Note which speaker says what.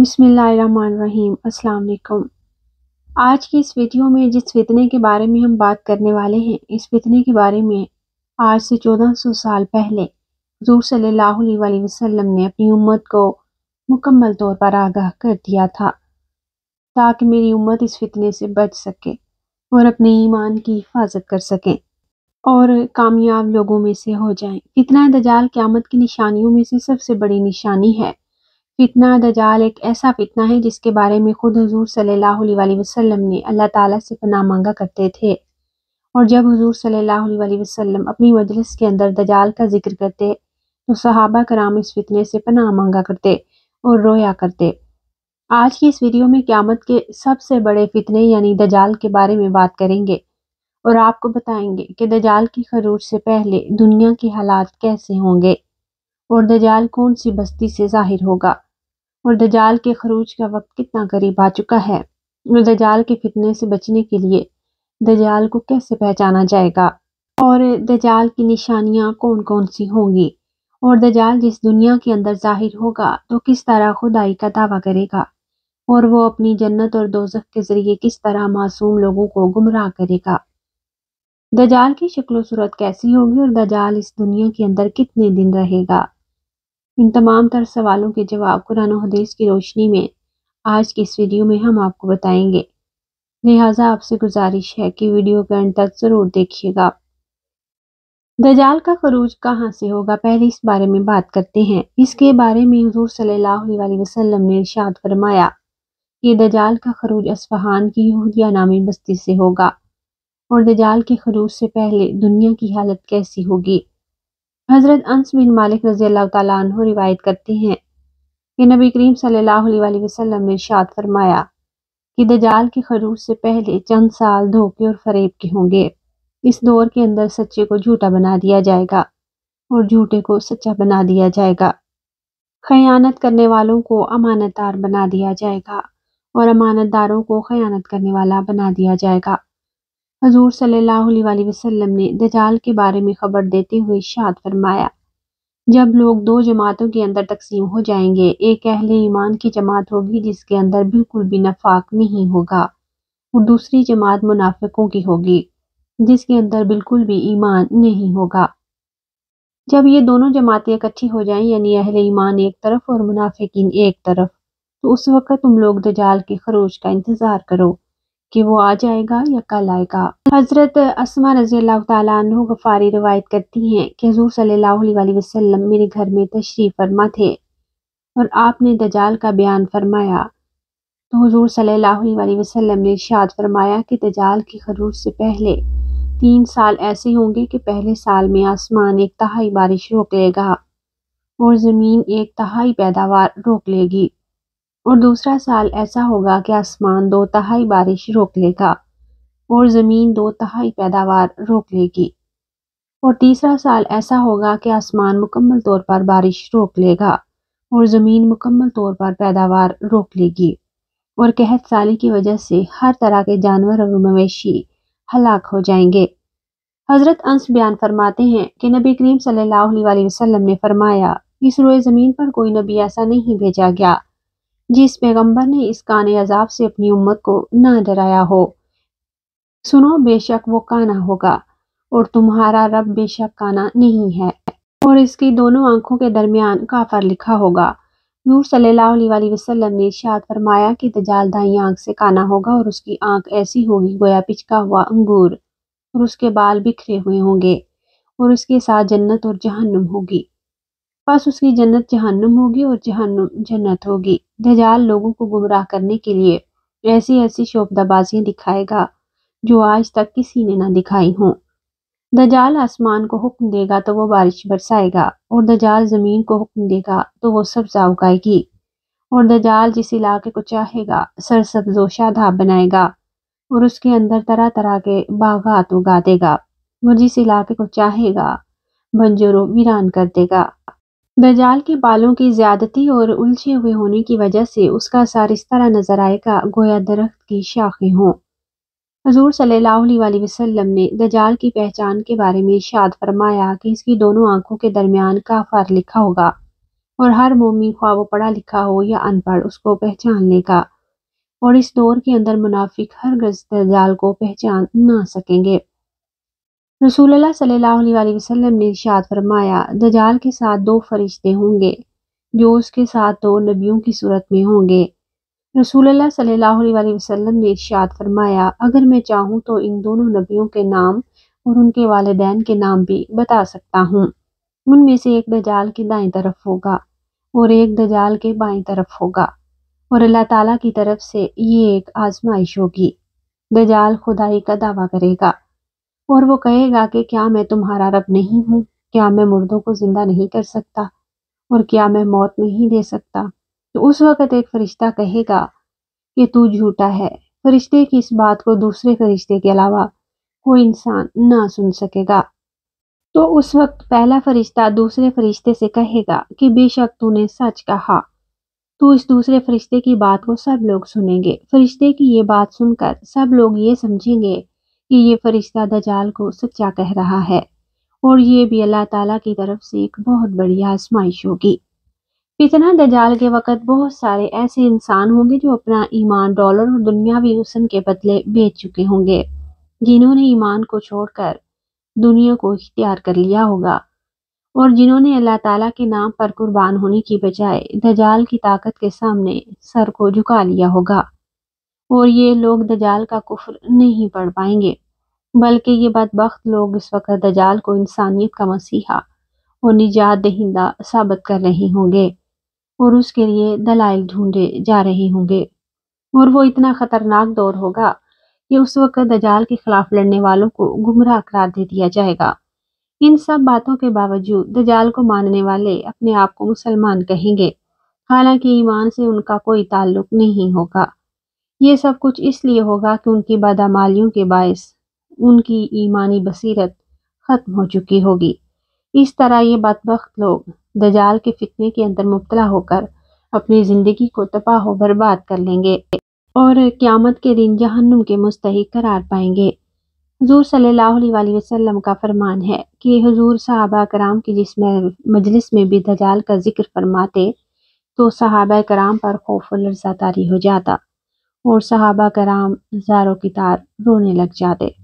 Speaker 1: बिस्मिल्लाहिर्रहमानिर्रहीम अस्सलाम वालेकुम आज की इस वीडियो में, जिस फितने के बारे में हम बात करने वाले हैं, इस फितने के बारे में आज से 1400 साल पहले हजूर सल्लल्लाहु अलैहि वसल्लम ने अपनी उम्मत को मुकम्मल तौर पर आगाह कर दिया था, ताकि मेरी उम्मत इस फितने से बच सके और अपने ईमान की हिफाजत कर सकें और कामयाब लोगों में से हो जाएँ। फितना दजाल क़यामत की निशानियों में से सबसे बड़ी निशानी है फितना दजाल एक ऐसा फितना है जिसके बारे में खुद हजूर सल्लल्लाहु अलैहि वसल्लम ने अल्लाह ताला से पनाह मांगा करते थे। और जब हजूर सल्लल्लाहु अलैहि वसल्लम अपनी मजलिस के अंदर दजाल का ज़िक्र करते तो सहाबा कराम इस फितने से पनाह मांगा करते और रोया करते। आज की इस वीडियो में क्यामत के सबसे बड़े फितने यानी दजाल के बारे में बात करेंगे और आपको बताएँगे कि दजाल की खरूज से पहले दुनिया के हालात कैसे होंगे। और दजाल कौन सी बस्ती से ज़ाहिर होगा। और दजाल के खरूज का वक्त कितना करीब आ चुका है? और दजाल के फितने से बचने के लिए दजाल को कैसे पहचाना जाएगा? और दजाल की निशानियाँ कौन कौन सी होंगी? और दजाल जिस दुनिया के अंदर ज़ाहिर होगा तो किस तरह खुदाई का दावा करेगा? और वो अपनी जन्नत और दोजख के ज़रिए किस तरह मासूम लोगों को गुमराह करेगा? दजाल की शक्ल सूरत कैसी होगी? और दजाल इस दुनिया के अंदर कितने दिन रहेगा? इन तमाम तर सवालों के जवाब कुरान हदीस की रोशनी में आज की इस वीडियो में हम आपको बताएँगे। लिहाजा आपसे गुजारिश है कि वीडियो के अंत तक ज़रूर देखिएगा। दजाल का खरूज कहाँ से होगा? पहले इस बारे में बात करते हैं। इसके बारे में हजूर सल्लल्लाहु अलैहि वसल्लम ने इरशाद फरमाया कि दजाल का खरूज असफहान की यहूदिया नामी बस्ती से होगा और दजाल के खरूज से पहले दुनिया की हालत कैसी होगी? हज़रत अंस बिन मालिक रज़ी अल्लाह तु रिवायत करते हैं कि नबी करीम सल्लल्लाहु अलैहि वसल्लम ने शाद फरमाया कि दजाल के खरूज से पहले चंद साल धोखे और फरेब के होंगे। इस दौर के अंदर सच्चे को झूठा बना दिया जाएगा और झूठे को सच्चा बना दिया जाएगा। खयानत करने वालों को अमानतदार बना दिया जाएगा और अमानतदारों को खयानत करने वाला बना दिया जाएगा। हजूर सल्लल्लाहु अलैहि वसल्लम ने दजाल के बारे में खबर देते हुए शाद फरमाया, जब लोग दो जमातों के अंदर तकसीम हो जाएँगे, एक अहले ईमान की जमात होगी जिसके अंदर बिल्कुल भी नफाक नहीं होगा और दूसरी जमात मुनाफिकों की होगी जिसके अंदर बिल्कुल भी ईमान नहीं होगा। जब ये दोनों जमातें इकट्ठी हो जाएँ, यानी अहले ईमान एक तरफ़ और मुनाफिकीन एक तरफ़ तो उस वक्त तुम लोग दजाल के खरोज का इंतज़ार करो। कि वो आ जाएगा या कल आएगा। हज़रत असमा रज़ी अल्लाह गफ़ारी रवायत करती हैं कि हजूर अलैहि वसल्लम मेरे घर में तशरीफ़ फरमा थे और आपने दजाल का बयान फरमाया। तो हजूर अलैहि वसल्लम ने इरशाद फरमाया कि दजाल की खरूज से पहले तीन साल ऐसे होंगे कि पहले साल में आसमान एक तहाई बारिश रोक लेगा और ज़मीन एक तहाई पैदावार रोक लेगी। और दूसरा साल ऐसा होगा कि आसमान दो तहाई बारिश रोक लेगा और ज़मीन दो तहाई पैदावार रोक लेगी। और तीसरा साल ऐसा होगा कि आसमान मुकम्मल तौर पर बारिश रोक लेगा और ज़मीन मुकम्मल तौर पर पैदावार रोक लेगी। और कहत साली की वजह से हर तरह के जानवर और मवेशी हलाक हो जाएँगे। हज़रत अंस बयान फरमाते हैं कि नबी करीम सल्लल्लाहु अलैहि वसल्लम ने फरमाया, इस रोए ज़मीन पर कोई नबी ऐसा नहीं भेजा गया। जिस पैगंबर ने इस कान अजाब से अपनी उम्मत को ना डराया हो। सुनो, बेशक वो काना होगा और तुम्हारा रब बेशक काना नहीं है। और इसकी दोनों आँखों के दरमियान काफर लिखा होगा। नूर सल्लल्लाहु वसल्लम ने शाद फरमाया कि दजाल दाई आँख से काना होगा और उसकी आँख ऐसी होगी गोया पिचका हुआ अंगूर और उसके बाल बिखरे हुए होंगे और उसके साथ जन्नत और जहन्नुम होगी। बस उसकी जन्नत जहन्नुम होगी और जहन्नुम जन्नत होगी। दजाल लोगों को गुमराह करने के लिए ऐसी ऐसी शोबदाबाजियाँ दिखाएगा, जो आज तक किसी ने ना दिखाई हों। दजाल आसमान को हुक्म देगा तो वो बारिश बरसाएगा, और दजाल ज़मीन को हुक्म देगा तो वो सब्जा उगाएगी। और दजाल जिस इलाके को चाहेगा, सरसब्जो शादाब बनाएगा, और उसके अंदर तरह तरह के बागात उगा देगा, और जिस इलाके को चाहेगा, बंजरों वीरान कर देगा। दजाल के बालों की ज्यादती और उलझे हुए होने की वजह से उसका सर इस तरह नज़र आएगा, गोया दरख्त की शाखें हों। हजूर सल्लल्लाहु अलैहि वसल्लम ने दजाल की पहचान के बारे में इशाद फरमाया कि इसकी दोनों आँखों के दरमियान का काफर लिखा होगा और हर मोमी ख्वाह वो पढ़ा लिखा हो या अनपढ़ उसको पहचान लेगा और इस दौर के अंदर मुनाफिक हर गज दजाल को पहचान ना सकेंगे। रसूलुल्लाह सल्लल्लाहु अलैहि वसल्लम ने इरशाद फरमाया, दजाल के साथ दो फरिश्ते होंगे, जो उसके साथ दो नबियों की सूरत में होंगे। रसूलुल्लाह सल्लल्लाहु अलैहि वसल्लम ने इरशाद फरमाया, अगर मैं चाहूँ तो इन दोनों नबियों के नाम और उनके वालिदैन के नाम भी बता सकता हूँ। उनमें से एक दजाल की दाएँ तरफ़ होगा और एक दजाल के बाएँ तरफ़ होगा और अल्लाह ताला की तरफ़ से ये एक आजमाइश होगी। दजाल खुदाई का दावा करेगा। और वो कहेगा कि क्या मैं तुम्हारा रब नहीं हूँ? क्या मैं मुर्दों को ज़िंदा नहीं कर सकता? और क्या मैं मौत नहीं दे सकता? तो उस वक़्त एक फरिश्ता कहेगा कि तू झूठा है। फरिश्ते की इस बात को दूसरे फरिश्ते के अलावा कोई इंसान ना सुन सकेगा। तो उस वक्त पहला फरिश्ता दूसरे फरिश्ते से कहेगा कि बेशक तूने सच कहा। तो इस दूसरे फरिश्ते की बात को सब लोग सुनेंगे। फरिश्ते की ये बात सुनकर सब लोग ये समझेंगे कि ये फरिश्ता दजाल को सच्चा कह रहा है, और ये भी अल्लाह ताला की तरफ़ से एक बहुत बड़ी आजमाइश होगी। फितना दजाल के वक़्त बहुत सारे ऐसे इंसान होंगे जो अपना ईमान डॉलर और दुनियावी हुसन के बदले बेच चुके होंगे, जिन्होंने ईमान को छोड़कर दुनिया को इख्तियार कर लिया होगा, और जिन्होंने अल्लाह ताला के नाम पर कुर्बान होने की बजाय दजाल की ताकत के सामने सर को झुका लिया होगा। और ये लोग दजाल का कुफर नहीं पढ़ पाएँगे। बल्कि ये बदबख्त लोग इस वक्त दजाल को इंसानियत का मसीहा और निजात दहिंदा साबित कर रहे होंगे और उसके लिए दलाइल ढूंढे जा रहे होंगे। और वो इतना ख़तरनाक दौर होगा कि उस वक्त दजाल के खिलाफ लड़ने वालों को गुमराह करार दे दिया जाएगा। इन सब बातों के बावजूद दजाल को मानने वाले अपने आप को मुसलमान कहेंगे। हालाँकि ईमान से उनका कोई ताल्लुक नहीं होगा। ये सब कुछ इसलिए होगा कि उनकी बदामालियों के बायस, उनकी ईमानी बसीरत ख़त्म हो चुकी होगी। इस तरह ये बदबख्त लोग दजाल के फितने के अंदर मुबतला होकर अपनी ज़िंदगी को तबाह बर्बाद कर लेंगे और क़्यामत के दिन जहन्नुम के मुस्तक करार पाएँगे। हजूर अलैहि वसल्लम का फरमान है कि हजूर साहबा कराम की जिस मजलिस में भी दजाल का ज़िक्र फरमाते तो सहाबा कराम पर खौफ लर्जा तारी हो जाता। और सहाबा कराम हज़ारों की तार रोने लग जाते।